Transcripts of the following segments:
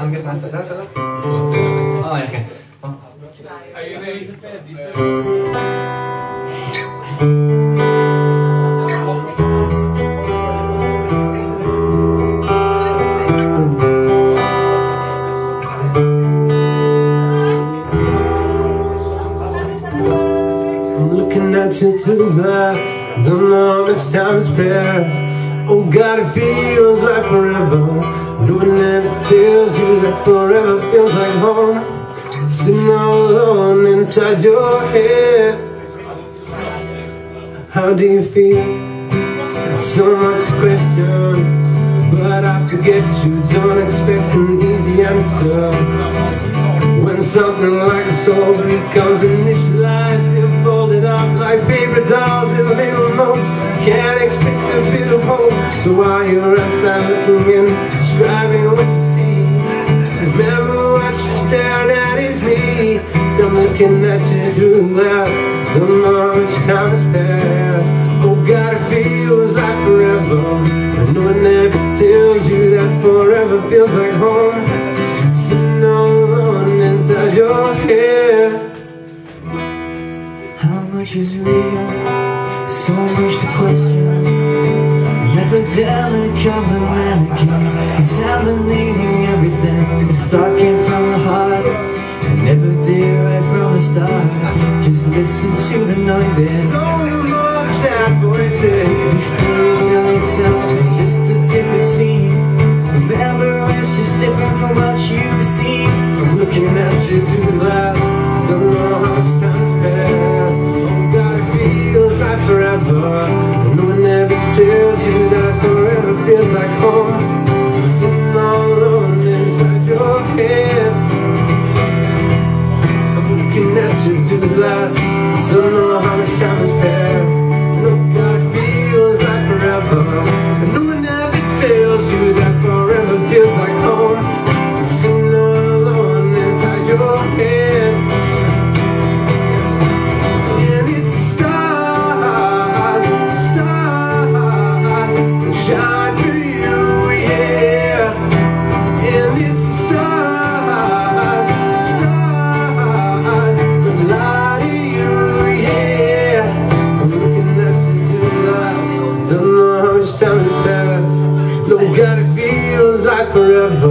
I'm guessing that's it. Oh, okay. I'm looking at you the glass Don't know how much time has passed Oh God, it feels like forever. No one ever tells you that forever feels like home. Sitting all alone inside your head. How do you feel? So much question But I forget you. Don't expect an easy answer. When something like a soul becomes initialized and folded up like paper dolls in little notes. Can't expect of hope So while you're outside looking in, describing what you see. Remember what you're staring at is me. So I'm looking at you through the glass. Don't know how much time has passed. Oh God, it feels like forever. I know it never tells you that forever feels like home. Sitting all alone inside your head. How much is real? So much to question An epidemic of the mannequins Contaminating everything. The thought came from the heart I never did right from the start. Just listen to the noises. No more sad voices. Before you tell yourself it's just a different scene. Remember it's just different from what you've seen I'm looking at you through the glass how much time's passed Oh God, it feels like forever. No one ever tells you that forever feels like home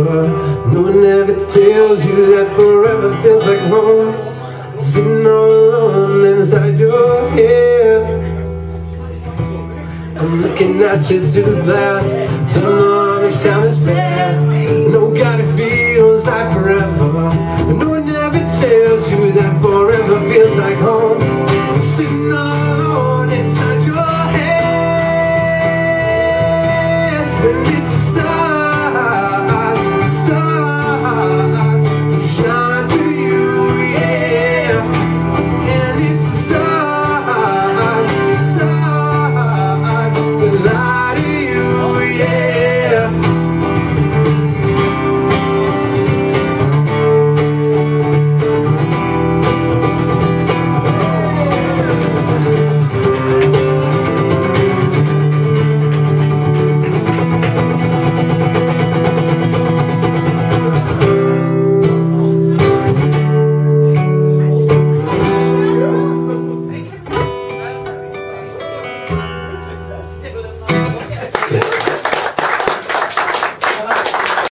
No one ever tells you that forever feels like home. Sitting all alone inside your head. I'm looking at you through the glass. Know how much time has passed. No, God, it feels like